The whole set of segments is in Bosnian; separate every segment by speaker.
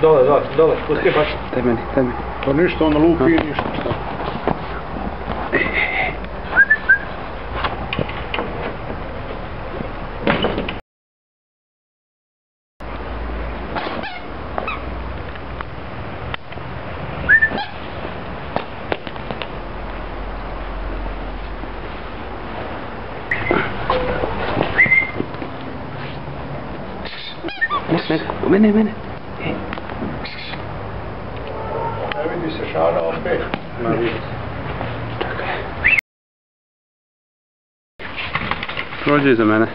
Speaker 1: Dole, dole, dole, pusti baš.
Speaker 2: Daj meni, daj meni.
Speaker 3: To ništa, ono lupi i ništa. Kijk, binnen,
Speaker 2: binnen. Hey. Hebben. Roger is
Speaker 1: een
Speaker 2: mannen.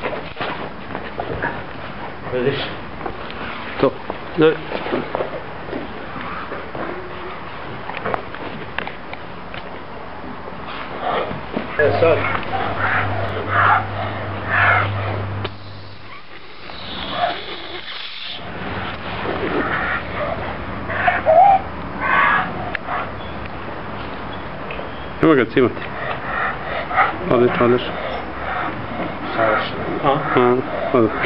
Speaker 1: Top. Yes, sir.
Speaker 2: Evo ga cimati. Odlično, odlično.
Speaker 1: A?
Speaker 2: A, odlično.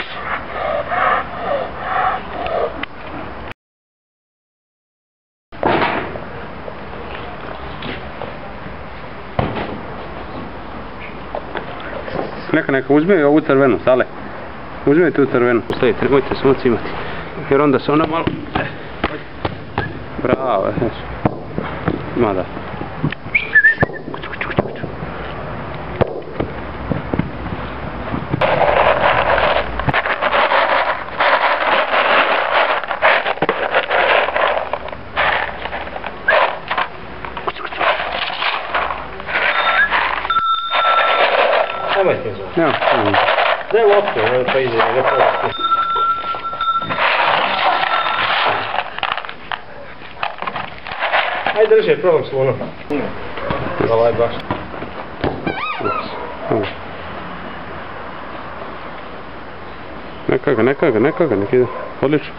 Speaker 2: Neka, neka, uzmi ovu crvenu, sale. Uzmi tu crvenu. Stavite, nemojte samo cimati. Jer onda se ona malo... Bravo, znaš. Ma
Speaker 1: Nemojte zvati.
Speaker 2: Evo, evo.
Speaker 1: Daj loptu, ne pa ide, ne pa loptu. Ajde drži, probam s lunom. Ovaj baš.
Speaker 2: Neka ga, neka ga, neka ga, nek ide. Odlično.